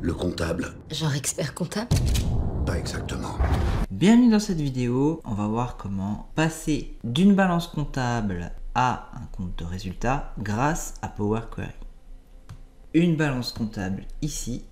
Le comptable Genre expert comptable Pas exactement. Bienvenue dans cette vidéo, on va voir comment passer d'une balance comptable à un compte de résultat grâce à Power Query. Une balance comptable ici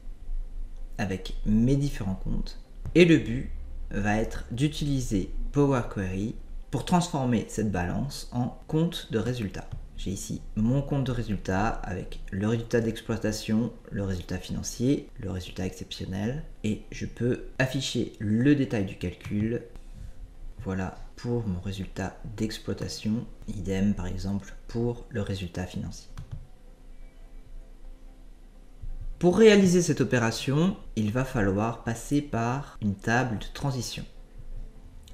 avec mes différents comptes et le but va être d'utiliser Power Query pour transformer cette balance en compte de résultat. J'ai ici mon compte de résultat avec le résultat d'exploitation, le résultat financier, le résultat exceptionnel et je peux afficher le détail du calcul. Voilà pour mon résultat d'exploitation, idem par exemple pour le résultat financier. Pour réaliser cette opération, il va falloir passer par une table de transition.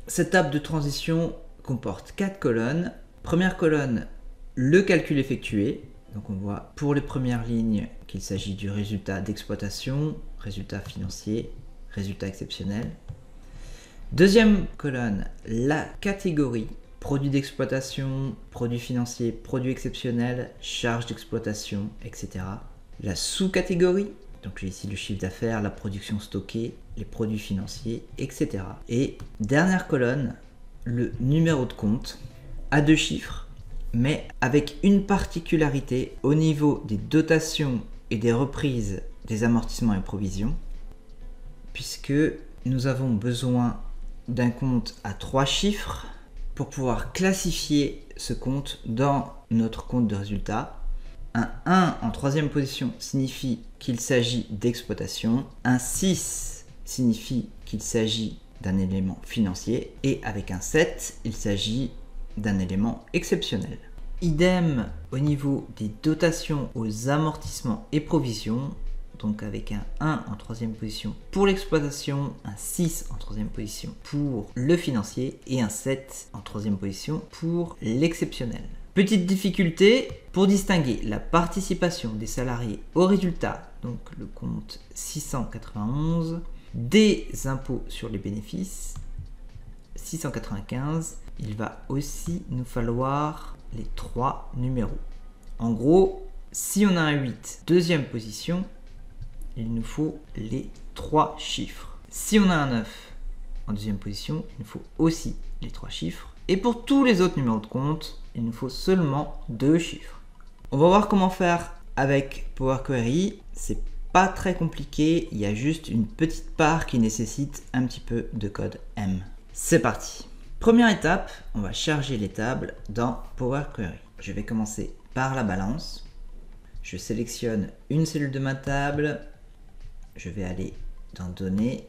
Cette table de transition comporte quatre colonnes. Première colonne, le calcul effectué. Donc on voit pour les premières lignes qu'il s'agit du résultat d'exploitation, résultat financier, résultat exceptionnel. Deuxième colonne, la catégorie produit d'exploitation, produit financier, produit exceptionnel, charge d'exploitation, etc. La sous-catégorie, donc j'ai ici le chiffre d'affaires, la production stockée, les produits financiers, etc. Et dernière colonne, le numéro de compte à deux chiffres, mais avec une particularité au niveau des dotations et des reprises des amortissements et provisions, puisque nous avons besoin d'un compte à trois chiffres pour pouvoir classifier ce compte dans notre compte de résultat. Un 1 en troisième position signifie qu'il s'agit d'exploitation. Un 6 signifie qu'il s'agit d'un élément financier et avec un 7, il s'agit d'un élément exceptionnel. Idem au niveau des dotations aux amortissements et provisions, donc avec un 1 en troisième position pour l'exploitation, un 6 en troisième position pour le financier et un 7 en troisième position pour l'exceptionnel. Petite difficulté, pour distinguer la participation des salariés au résultat, donc le compte 691, des impôts sur les bénéfices, 695, il va aussi nous falloir les trois numéros. En gros, si on a un 8, deuxième position, il nous faut les trois chiffres. Si on a un 9 en deuxième position, il nous faut aussi les trois chiffres. Et pour tous les autres numéros de compte, il nous faut seulement deux chiffres. On va voir comment faire avec Power Query. C'est pas très compliqué, il y a juste une petite part qui nécessite un petit peu de code M. C'est parti. Première étape, on va charger les tables dans Power Query. Je vais commencer par la balance. Je sélectionne une cellule de ma table. Je vais aller dans Données.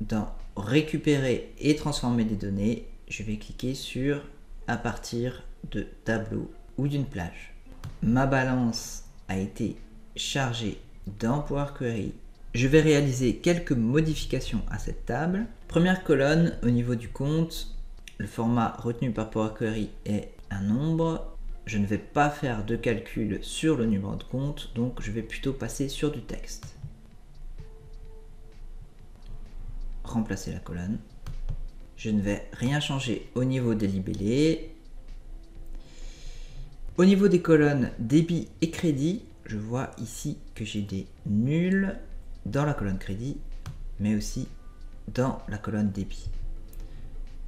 Dans Récupérer et transformer des données, je vais cliquer sur à partir de tableau ou d'une plage. Ma balance a été chargée dans Power Query. Je vais réaliser quelques modifications à cette table. Première colonne, au niveau du compte, le format retenu par Power Query est un nombre. Je ne vais pas faire de calcul sur le numéro de compte, donc je vais plutôt passer sur du texte. Remplacer la colonne. Je ne vais rien changer au niveau des libellés. Au niveau des colonnes débit et crédit, je vois ici que j'ai des nuls dans la colonne crédit, mais aussi dans la colonne débit.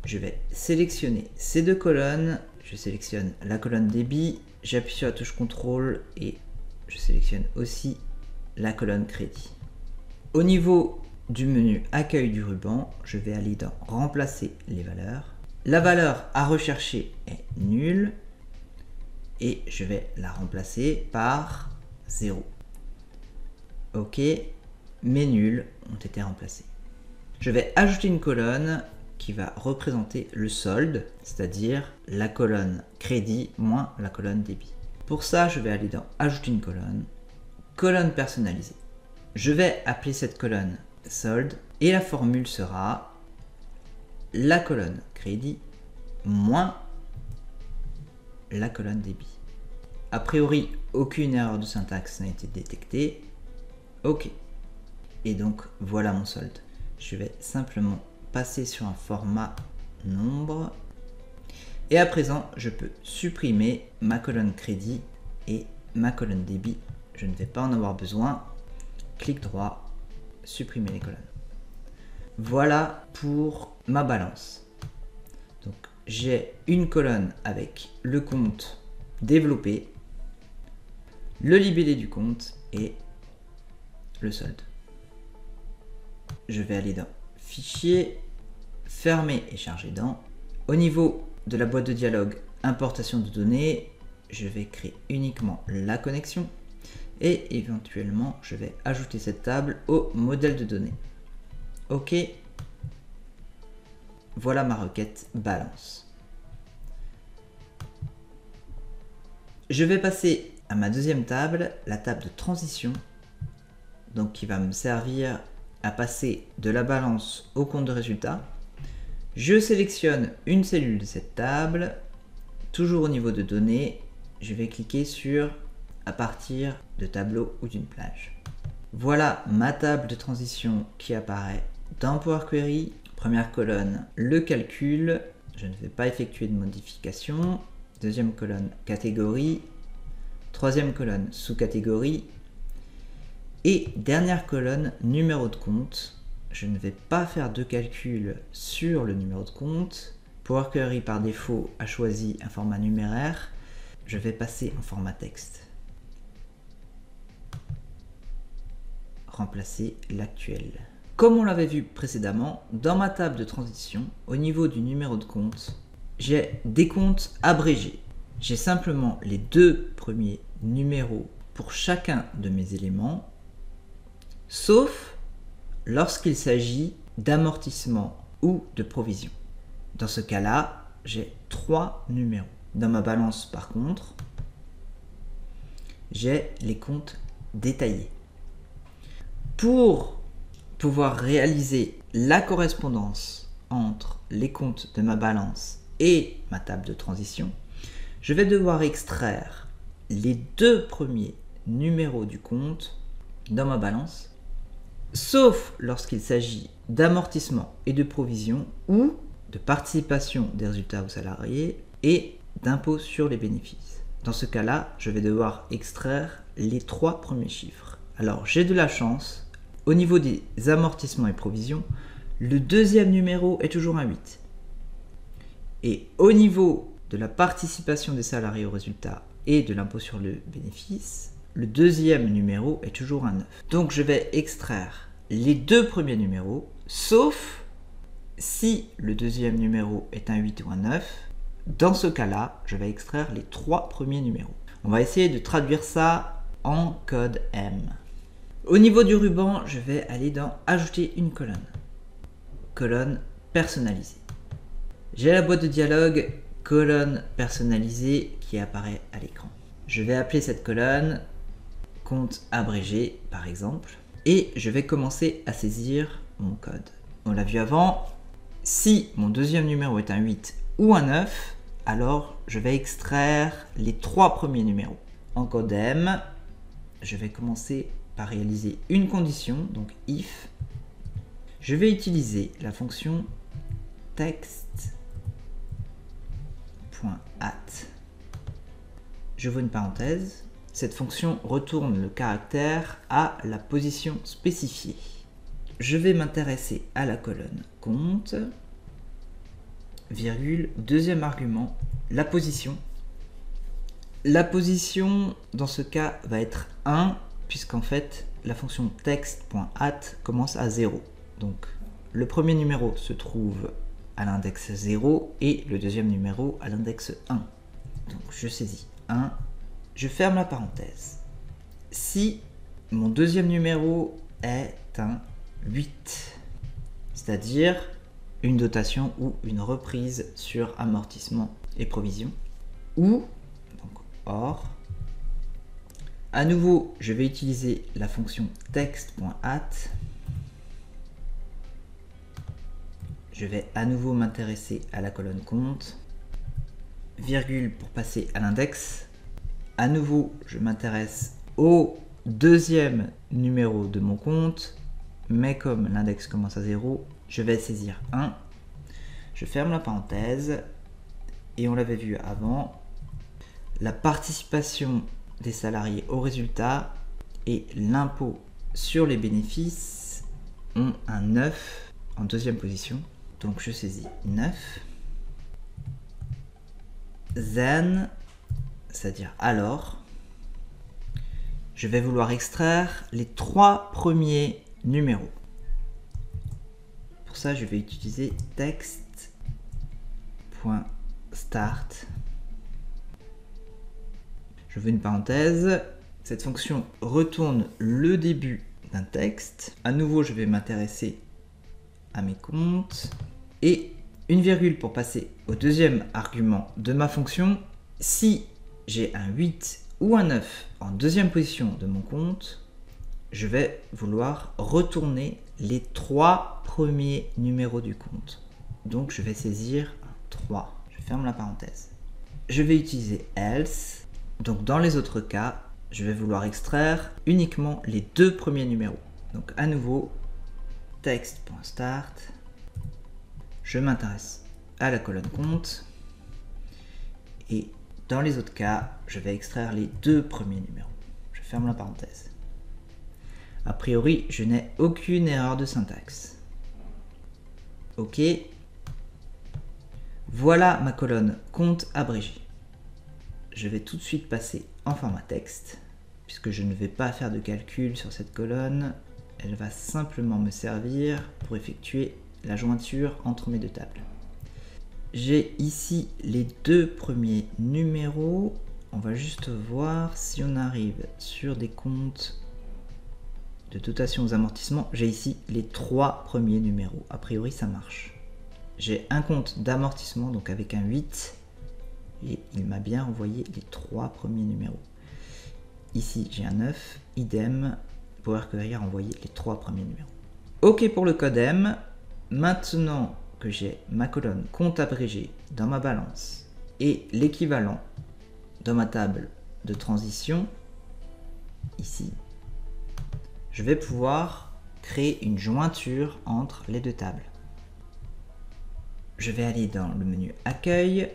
Je vais sélectionner ces deux colonnes. Je sélectionne la colonne débit, j'appuie sur la touche contrôle et je sélectionne aussi la colonne crédit. Au niveau du menu accueil du ruban, je vais aller dans remplacer les valeurs. La valeur à rechercher est nulle et je vais la remplacer par 0. Ok, mes nuls ont été remplacés. Je vais ajouter une colonne qui va représenter le solde, c'est-à-dire la colonne crédit moins la colonne débit. Pour ça, je vais aller dans Ajouter une colonne, colonne personnalisée. Je vais appeler cette colonne solde et la formule sera la colonne crédit moins la colonne débit. A priori, aucune erreur de syntaxe n'a été détectée. OK. Et donc, voilà mon solde. Je vais simplement passer sur un format nombre. Et à présent, je peux supprimer ma colonne crédit et ma colonne débit. Je ne vais pas en avoir besoin. clic droit, supprimer les colonnes. Voilà pour ma balance. Donc j'ai une colonne avec le compte développé, le libellé du compte et le solde. Je vais aller dans Fichier, Fermer et charger dans. Au niveau de la boîte de dialogue Importation de données, je vais créer uniquement la connexion et éventuellement je vais ajouter cette table au modèle de données. OK. Voilà ma requête balance. Je vais passer à ma deuxième table, la table de transition, donc qui va me servir à passer de la balance au compte de résultat. Je sélectionne une cellule de cette table, toujours au niveau de données, je vais cliquer sur à partir de tableau ou d'une plage. Voilà ma table de transition qui apparaît dans Power Query. Première colonne, le calcul. Je ne vais pas effectuer de modification. Deuxième colonne, catégorie. Troisième colonne, sous-catégorie. Et dernière colonne, numéro de compte. Je ne vais pas faire de calcul sur le numéro de compte. Power Query par défaut a choisi un format numéraire. Je vais passer en format texte. Remplacer l'actuel. Comme on l'avait vu précédemment, dans ma table de transition, au niveau du numéro de compte, j'ai des comptes abrégés. J'ai simplement les deux premiers numéros pour chacun de mes éléments, sauf lorsqu'il s'agit d'amortissement ou de provision. Dans ce cas-là, j'ai trois numéros. Dans ma balance, par contre, j'ai les comptes détaillés. Pour pouvoir réaliser la correspondance entre les comptes de ma balance et ma table de transition, je vais devoir extraire les deux premiers numéros du compte dans ma balance, sauf lorsqu'il s'agit d'amortissement et de provision ou de participation des résultats aux salariés et d'impôt sur les bénéfices. Dans ce cas-là, je vais devoir extraire les trois premiers chiffres. Alors j'ai de la chance, au niveau des amortissements et provisions, le deuxième numéro est toujours un 8. Et au niveau de la participation des salariés aux résultats et de l'impôt sur le bénéfice, le deuxième numéro est toujours un 9. Donc je vais extraire les deux premiers numéros, sauf si le deuxième numéro est un 8 ou un 9, dans ce cas-là, je vais extraire les trois premiers numéros. On va essayer de traduire ça en code M. Au niveau du ruban, je vais aller dans Ajouter une colonne. Colonne personnalisée. J'ai la boîte de dialogue colonne personnalisée qui apparaît à l'écran. Je vais appeler cette colonne compte abrégé par exemple et je vais commencer à saisir mon code. On l'a vu avant, si mon deuxième numéro est un 8 ou un 9, alors je vais extraire les trois premiers numéros. En code M, je vais commencer par réaliser une condition, donc if. Je vais utiliser la fonction text.at. J'ouvre une parenthèse. Cette fonction retourne le caractère à la position spécifiée. Je vais m'intéresser à la colonne compte virgule, deuxième argument, la position. La position, dans ce cas, va être 1, puisqu'en fait, la fonction text.at commence à 0. Donc, le premier numéro se trouve à l'index 0 et le deuxième numéro à l'index 1. Donc, je saisis 1, je ferme la parenthèse. Si mon deuxième numéro est un 8, c'est-à-dire une dotation ou une reprise sur amortissement et provision. Ou, donc or, à nouveau, je vais utiliser la fonction text.at. Je vais à nouveau m'intéresser à la colonne compte, virgule pour passer à l'index. À nouveau, je m'intéresse au deuxième numéro de mon compte, mais comme l'index commence à 0, je vais saisir 1, je ferme la parenthèse, et on l'avait vu avant, la participation des salariés au résultat et l'impôt sur les bénéfices ont un 9 en deuxième position. Donc je saisis 9. Then, c'est-à-dire alors, je vais vouloir extraire les trois premiers numéros. Pour ça, je vais utiliser text.start. Je veux une parenthèse. Cette fonction retourne le début d'un texte. À nouveau, je vais m'intéresser à mes comptes. Et une virgule pour passer au deuxième argument de ma fonction. Si j'ai un 8 ou un 9 en deuxième position de mon compte, je vais vouloir retourner les trois premiers numéros du compte. Donc je vais saisir un 3. Je ferme la parenthèse. Je vais utiliser else. Donc dans les autres cas, je vais vouloir extraire uniquement les deux premiers numéros. Donc à nouveau, text.start. Je m'intéresse à la colonne compte. Et dans les autres cas, je vais extraire les deux premiers numéros. Je ferme la parenthèse. A priori, je n'ai aucune erreur de syntaxe. OK. Voilà ma colonne compte abrégé. Je vais tout de suite passer en format texte, puisque je ne vais pas faire de calcul sur cette colonne. Elle va simplement me servir pour effectuer la jointure entre mes deux tables. J'ai ici les deux premiers numéros. On va juste voir si on arrive sur des comptes de dotation aux amortissements. J'ai ici les trois premiers numéros. A priori, ça marche. J'ai un compte d'amortissement, donc avec un 8. Et il m'a bien envoyé les trois premiers numéros. Ici, j'ai un 9. Idem. Power Query a envoyé les trois premiers numéros. OK pour le code M. Maintenant, que j'ai ma colonne compte abrégé dans ma balance et l'équivalent dans ma table de transition, ici, je vais pouvoir créer une jointure entre les deux tables. Je vais aller dans le menu Accueil,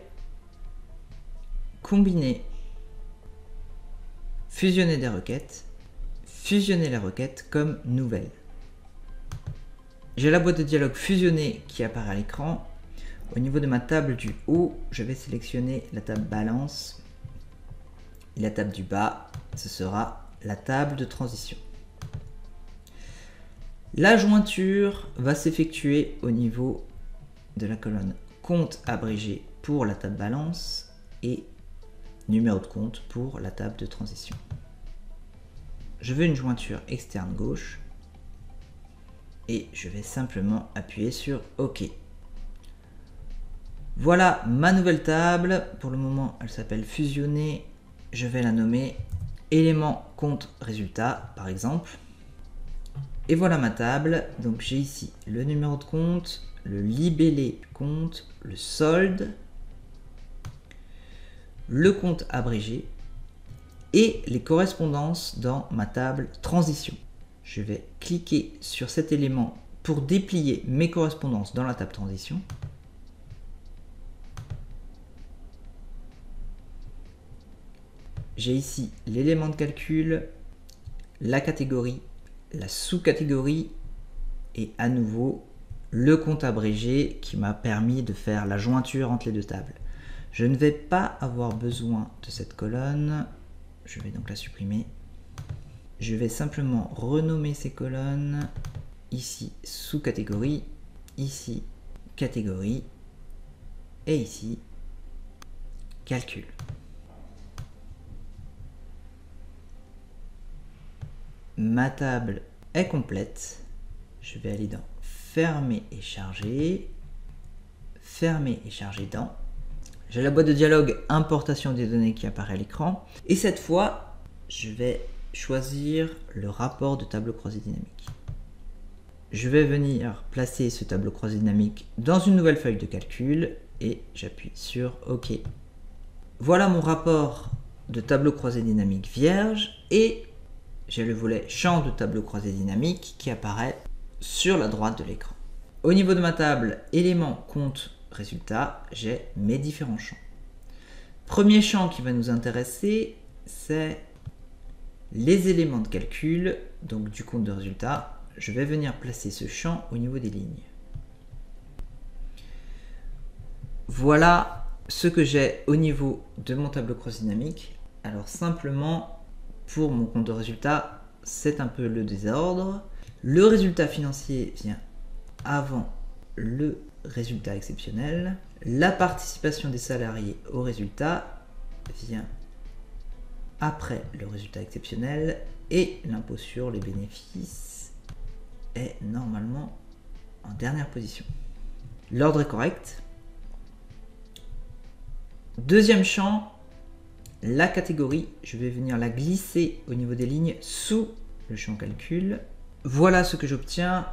Combiner, Fusionner des requêtes, fusionner les requêtes comme nouvelle. J'ai la boîte de dialogue fusionnée qui apparaît à l'écran. Au niveau de ma table du haut, je vais sélectionner la table balance. La table du bas, ce sera la table de transition. La jointure va s'effectuer au niveau de la colonne compte abrégé pour la table balance et numéro de compte pour la table de transition. Je veux une jointure externe gauche et je vais simplement appuyer sur OK. Voilà ma nouvelle table. Pour le moment, elle s'appelle fusionner. Je vais la nommer élément compte résultat, par exemple. Et voilà ma table. Donc j'ai ici le numéro de compte, le libellé compte, le solde, le compte abrégé et les correspondances dans ma table transition je vais cliquer sur cet élément pour déplier mes correspondances dans la table transition. J'ai ici l'élément de calcul, la catégorie, la sous-catégorie et à nouveau le compte abrégé qui m'a permis de faire la jointure entre les deux tables. Je ne vais pas avoir besoin de cette colonne, je vais donc la supprimer je vais simplement renommer ces colonnes. Ici, sous-catégorie. Ici, catégorie. Et ici, calcul. Ma table est complète. Je vais aller dans Fermer et charger. Fermer et charger dans. J'ai la boîte de dialogue importation des données qui apparaît à l'écran. Et cette fois, je vais choisir le rapport de tableau croisé dynamique. Je vais venir placer ce tableau croisé dynamique dans une nouvelle feuille de calcul et j'appuie sur OK. Voilà mon rapport de tableau croisé dynamique vierge et j'ai le volet champ de tableau croisé dynamique qui apparaît sur la droite de l'écran. Au niveau de ma table éléments, compte, résultat, j'ai mes différents champs. Premier champ qui va nous intéresser, c'est les éléments de calcul donc du compte de résultat, je vais venir placer ce champ au niveau des lignes. Voilà ce que j'ai au niveau de mon tableau cross dynamique. Alors simplement, pour mon compte de résultat, c'est un peu le désordre. Le résultat financier vient avant le résultat exceptionnel. La participation des salariés au résultat vient après le résultat exceptionnel et l'impôt sur les bénéfices est normalement en dernière position. L'ordre est correct. Deuxième champ, la catégorie, je vais venir la glisser au niveau des lignes sous le champ calcul. Voilà ce que j'obtiens.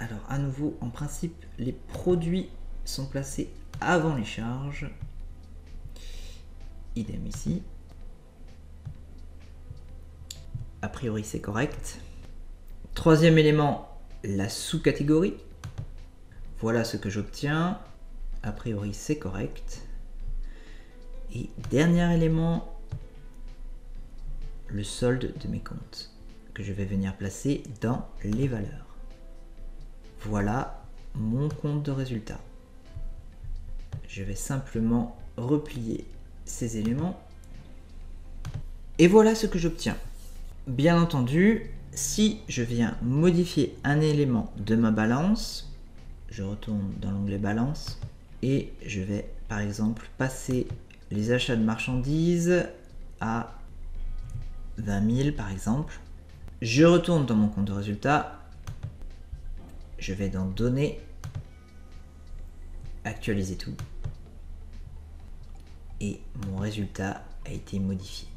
Alors à nouveau, en principe, les produits sont placés avant les charges. Idem ici. A priori, c'est correct. Troisième élément, la sous-catégorie. Voilà ce que j'obtiens. A priori, c'est correct. Et dernier élément, le solde de mes comptes que je vais venir placer dans les valeurs. Voilà mon compte de résultat. Je vais simplement replier ces éléments. Et voilà ce que j'obtiens. Bien entendu, si je viens modifier un élément de ma balance, je retourne dans l'onglet balance et je vais par exemple passer les achats de marchandises à 20 000 par exemple. Je retourne dans mon compte de résultat. Je vais dans données, actualiser tout. Et mon résultat a été modifié.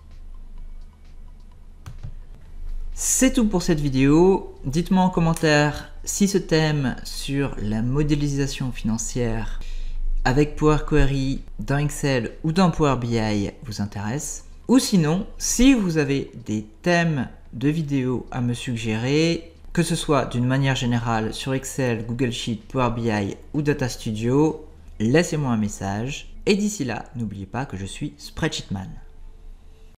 C'est tout pour cette vidéo. Dites-moi en commentaire si ce thème sur la modélisation financière avec Power Query dans Excel ou dans Power BI vous intéresse. Ou sinon, si vous avez des thèmes de vidéos à me suggérer, que ce soit d'une manière générale sur Excel, Google Sheet, Power BI ou Data Studio, laissez-moi un message. Et d'ici là, n'oubliez pas que je suis Spreadsheetman.